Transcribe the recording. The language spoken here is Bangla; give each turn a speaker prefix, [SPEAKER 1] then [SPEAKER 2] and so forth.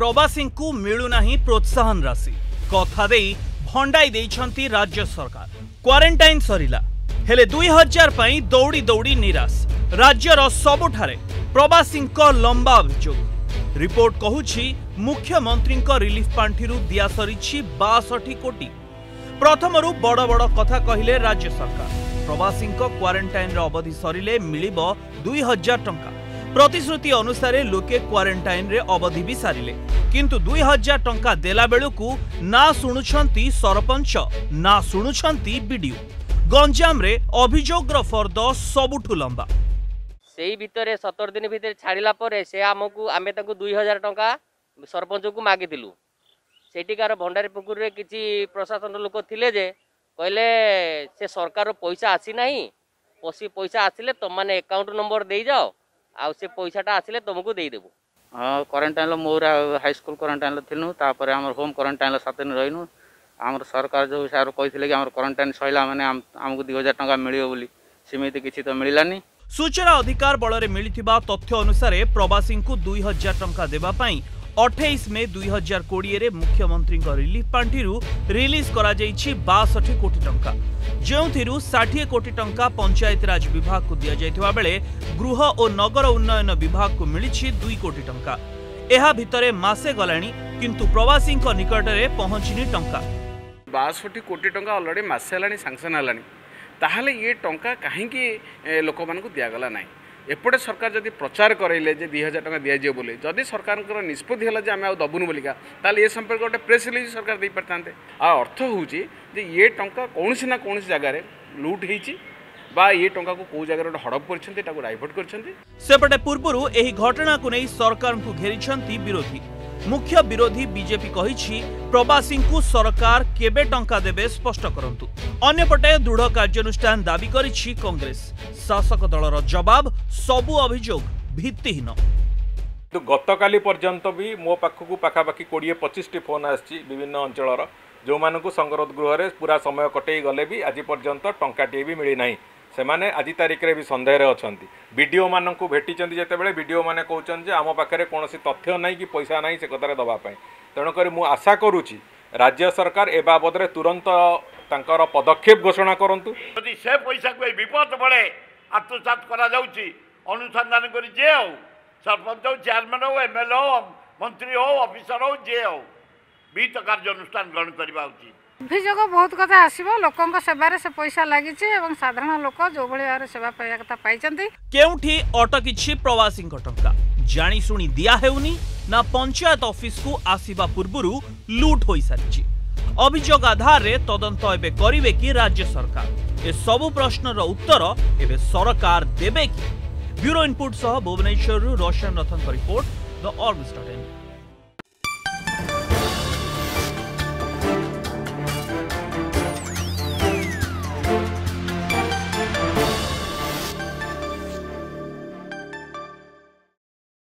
[SPEAKER 1] प्रवासी मिलुना प्रोत्साहन राशि कथा राज्य सरकार क्वारेन्टाइन सर दुई हजार पा दौड़ी दौड़ी निराश राज्य सबुठा प्रवासीको लम्बा अभियोग रिपोर्ट कि मुख्यमन्त्रीको रिलीफ पार्टीहरू दि सरि बासी कोटी प्रथम बड बड कथा कहिले राज्य सरकार प्रवासी क्वारेन्टाइन अवधि सरले मियो दुई हजार टा प्रतिश्रुति अनुसार लोके क्वारेन्टाइन अवधि କିନ୍ତୁ ଦୁଇ ହଜାର ଟଙ୍କା ଦେଲା ବେଳକୁ ନା ଶୁଣୁଛନ୍ତି ସରପଞ୍ଚ ନା ଶୁଣୁଛନ୍ତି ବିଡିଓ ଗଞ୍ଜାମରେ ଅଭିଯୋଗର ଫର୍ଦ୍ଦ ସବୁଠୁ ଲମ୍ବା
[SPEAKER 2] ସେଇ ଭିତରେ ସତର ଦିନ ଭିତରେ ଛାଡ଼ିଲା ପରେ ସେ ଆମକୁ ଆମେ ତାଙ୍କୁ ଦୁଇ ହଜାର ଟଙ୍କା ସରପଞ୍ଚକୁ ମାଗିଥିଲୁ ସେଠିକାର ଭଣ୍ଡାରୀ ପୋଖରୀରେ କିଛି ପ୍ରଶାସନ ଲୋକ ଥିଲେ ଯେ କହିଲେ ସେ ସରକାରର ପଇସା ଆସିନାହିଁ ପଶି ପଇସା ଆସିଲେ ତୁମମାନେ ଏକାଉଣ୍ଟ ନମ୍ବର ଦେଇଯାଅ ଆଉ ସେ ପଇସାଟା ଆସିଲେ ତୁମକୁ ଦେଇଦେବୁ
[SPEAKER 3] କ୍ୱାରେଣ୍ଟାଇନ୍ରେ ମୋରା ହାଇସ୍କୁଲ କ୍ୱାରେଣ୍ଟାଇନ୍ରେ ଥିଲୁ ତାପରେ ଆମର ହୋମ୍ କ୍ୱାରେଣ୍ଟାଇନ୍ରେ ସାତ ଦିନ ରହିନୁ ଆମର ସରକାର ଯେଉଁ ସାର୍ କହିଥିଲେ କି ଆମର କ୍ୱାରେଣ୍ଟାଇନ୍ ସରିଲା ମାନେ ଆମକୁ ଦୁଇ ହଜାର ଟଙ୍କା ମିଳିବ ବୋଲି ସେମିତି କିଛି ତ ମିଳିଲାନି
[SPEAKER 1] ସୂଚନା ଅଧିକାର ବଳରେ ମିଳିଥିବା ତଥ୍ୟ ଅନୁସାରେ ପ୍ରବାସୀଙ୍କୁ ଦୁଇ ହଜାର ଟଙ୍କା ଦେବା ପାଇଁ ଅଠେଇଶ ମେ ଦୁଇ ହଜାର କୋଡ଼ିଏରେ ମୁଖ୍ୟମନ୍ତ୍ରୀଙ୍କ ରିଲିଫ୍ ପାଣ୍ଠିରୁ ରିଲିଜ୍ କରାଯାଇଛି ବାଷଠି କୋଟି ଟଙ୍କା ଯେଉଁଥିରୁ ଷାଠିଏ କୋଟି ଟଙ୍କା ପଞ୍ଚାୟତିରାଜ ବିଭାଗକୁ ଦିଆଯାଇଥିବା ବେଳେ ଗୃହ ଓ ନଗର ଉନ୍ନୟନ ବିଭାଗକୁ ମିଳିଛି ଦୁଇ କୋଟି ଟଙ୍କା ଏହା ଭିତରେ ମାସେ ଗଲାଣି କିନ୍ତୁ ପ୍ରବାସୀଙ୍କ ନିକଟରେ ପହଞ୍ଚିନି ଟଙ୍କା
[SPEAKER 4] ବାଷଠି କୋଟି ଟଙ୍କା ଅଲରେଡ଼ି ମାସେ ହେଲାଣି ସାଙ୍ଗସନ୍ ହେଲାଣି ତାହେଲେ ଇଏ ଟଙ୍କା କାହିଁକି ଲୋକମାନଙ୍କୁ ଦିଆଗଲା ନାହିଁ এপটে সরকার যদি প্রচার করাইলে যে দুই হাজার টাকা দিয়ে দিয়াযিব বলে যদি সরকারের নিষ্পতি হল যে আমি আর দবুনু বলিকা তাহলে এ সম্পর্কে গোটে প্রেস রিলিজ সরকার দিয়ে আর অর্থ হচ্ছে যে ইয়ে টঙ্কা কৌশি না কৌশি জায়গায় লুট হয়েছে বা ইয়ে টঙ্কাকে কেউ জায়গায় গোটে হড়প করছেন তাকে ডাইভর্ট
[SPEAKER 1] করছেন সেপটে পূর্বরু এই ঘটনাকে নেই সরকারকে ঘেরিছেন বিরোধী মুখ্য বিରୋধী বিজেপি କହିଛି ପ୍ରବାସୀଙ୍କୁ ସରକାର କେବେ ଟଙ୍କା ଦେବେ ସ୍ପଷ୍ଟ କରନ୍ତୁ ଅନ୍ୟପଟେ ଦୃଢ଼ କାର୍ଯ୍ୟାନୁଷ୍ଠାନ ଦାବି କରିଛି କଂଗ୍ରେସ ଶାସକ ଦଳର ଜବାବ ସବୁ ଅଭିଯୋଗ ଭିତ୍ତିହୀନ
[SPEAKER 5] କିନ୍ତୁ ଗତକାଲି ପର୍ଯ୍ୟନ୍ତ ବି ମୋ ପାଖକୁ ପାଖାପାଖି କୋଡ଼ିଏ ପଚିଶଟି ଫୋନ୍ ଆସିଛି ବିଭିନ୍ନ ଅଞ୍ଚଳର ଯେଉଁମାନଙ୍କୁ ସଙ୍ଗରୋଧ ଗୃହରେ ପୁରା ସମୟ କଟେଇ ଗଲେ ବି ଆଜି ପର୍ଯ୍ୟନ୍ତ ଟଙ୍କାଟିଏ ବି ମିଳିନାହିଁ ସେମାନେ ଆଜି ତାରିଖରେ ବି ସନ୍ଦେହରେ ଅଛନ୍ତି ବିଡିଓମାନଙ୍କୁ ଭେଟିଛନ୍ତି ଯେତେବେଳେ ବିଡିଓମାନେ କହୁଛନ୍ତି ଯେ ଆମ ପାଖରେ କୌଣସି ତଥ୍ୟ ନାହିଁ କି ପଇସା ନାହିଁ ସେ କଥାରେ ଦେବା ପାଇଁ ତେଣୁକରି ମୁଁ ଆଶା କରୁଛି ରାଜ୍ୟ ସରକାର ଏ ବାବଦରେ ତୁରନ୍ତ ତାଙ୍କର ପଦକ୍ଷେପ ଘୋଷଣା କରନ୍ତୁ
[SPEAKER 6] ଯଦି ସେ ପଇସାକୁ ଏଇ ବିପଦ ବେଳେ ଆତ୍ମସାତ କରାଯାଉଛି ଅନୁସନ୍ଧାନ କରି ଯିଏ ହଉ ସରପଞ୍ଚ ହଉ ଚେୟାରମ୍ୟାନ୍ ହଉ ଏମ୍ଏଲ୍ଏ ହଉ ମନ୍ତ୍ରୀ ହଉ ଅଫିସର ହଉ ଯିଏ ହଉ ବିହିତ କାର୍ଯ୍ୟ ଅନୁଷ୍ଠାନ ଗ୍ରହଣ କରିବା ଉଚିତ
[SPEAKER 7] অভিযোগ বহুত কথা আসিব লোকৰ সেৱাৰে সে পইচা লাগিছে আৰু সাধাৰণ লোক যোৱাৰে সেৱা প্ৰয়োগতা পাইচନ୍ତି
[SPEAKER 1] কিউঠি অটো কিছি প্ৰৱাসীৰ টকা জানি শুনি দিয়া হেউনি না পঞ্চায়ত অফিচକୁ আসিবা পূৰ্বৰু লুট হৈছে আজি অভিযোগ আধাৰে তদন্ত এবে কৰিবে কি ৰাজ্য সরকার এই সপু প্ৰশ্নৰ উত্তৰ এবে সরকার দেবে কি ব্যুৰো ইনপুট সহ ভুবনেশ্বৰৰ ৰوشنনাথনৰ ৰিপৰ্ট the orms.in